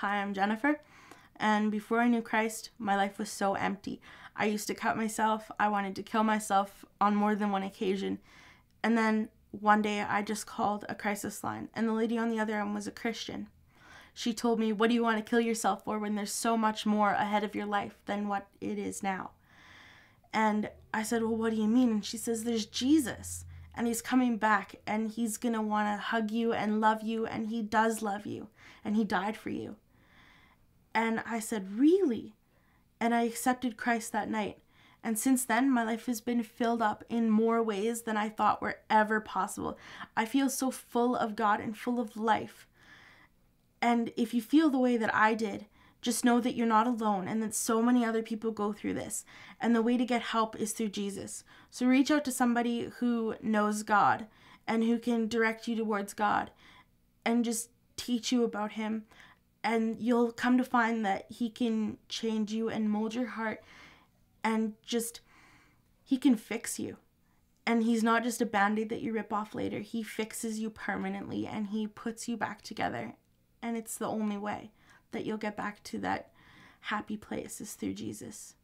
Hi, I'm Jennifer. And before I knew Christ, my life was so empty. I used to cut myself. I wanted to kill myself on more than one occasion. And then one day I just called a crisis line, and the lady on the other end was a Christian. She told me, What do you want to kill yourself for when there's so much more ahead of your life than what it is now? And I said, Well, what do you mean? And she says, There's Jesus, and he's coming back, and he's going to want to hug you and love you, and he does love you, and he died for you. And I said, Really? And I accepted Christ that night. And since then, my life has been filled up in more ways than I thought were ever possible. I feel so full of God and full of life. And if you feel the way that I did, just know that you're not alone and that so many other people go through this. And the way to get help is through Jesus. So reach out to somebody who knows God and who can direct you towards God and just teach you about Him. And you'll come to find that He can change you and mold your heart and just he can fix you. And he's not just a band-aid that you rip off later. He fixes you permanently and he puts you back together. And it's the only way that you'll get back to that happy place is through Jesus.